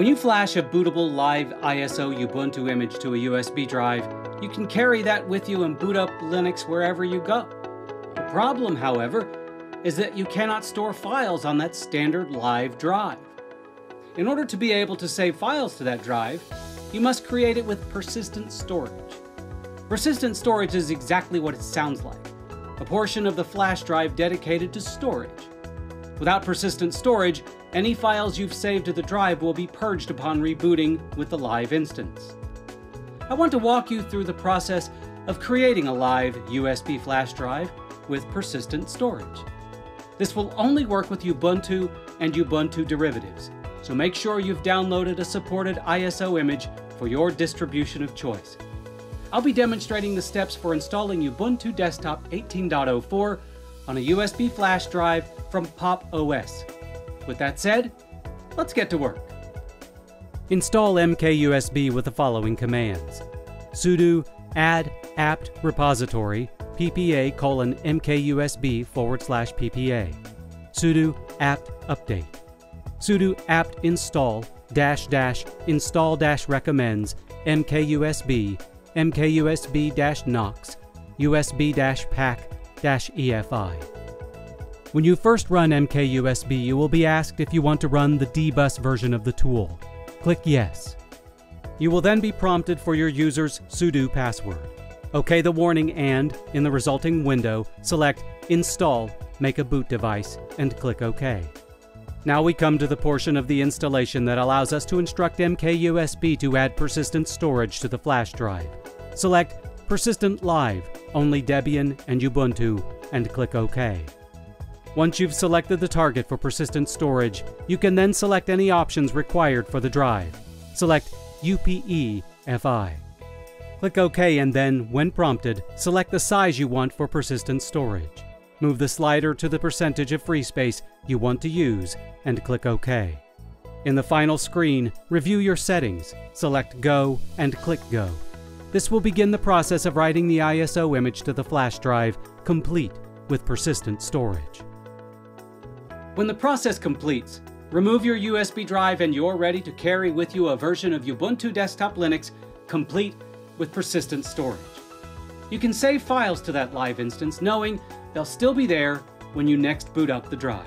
When you flash a bootable live ISO Ubuntu image to a USB drive, you can carry that with you and boot up Linux wherever you go. The problem, however, is that you cannot store files on that standard live drive. In order to be able to save files to that drive, you must create it with persistent storage. Persistent storage is exactly what it sounds like a portion of the flash drive dedicated to storage. Without persistent storage, any files you've saved to the drive will be purged upon rebooting with the live instance. I want to walk you through the process of creating a live USB flash drive with persistent storage. This will only work with Ubuntu and Ubuntu derivatives, so make sure you've downloaded a supported ISO image for your distribution of choice. I'll be demonstrating the steps for installing Ubuntu Desktop 18.04 on a USB flash drive from Pop! OS. With that said, let's get to work. Install MKUSB with the following commands. sudo add apt repository ppa colon mkusb forward slash ppa. sudo apt update. sudo apt install dash dash install dash recommends mkusb mkusb-nox, USB-pack-EFI. When you first run MKUSB, you will be asked if you want to run the dbus version of the tool. Click Yes. You will then be prompted for your user's sudo password. OK the warning and, in the resulting window, select Install, Make a boot device, and click OK. Now we come to the portion of the installation that allows us to instruct MKUSB to add persistent storage to the flash drive. Select Persistent Live, only Debian and Ubuntu, and click OK. Once you've selected the target for persistent storage, you can then select any options required for the drive. Select UPE FI. Click OK and then, when prompted, select the size you want for persistent storage. Move the slider to the percentage of free space you want to use and click OK. In the final screen, review your settings, select Go and click Go. This will begin the process of writing the ISO image to the flash drive, complete with persistent storage. When the process completes, remove your USB drive and you're ready to carry with you a version of Ubuntu Desktop Linux complete with persistent storage. You can save files to that live instance knowing they'll still be there when you next boot up the drive.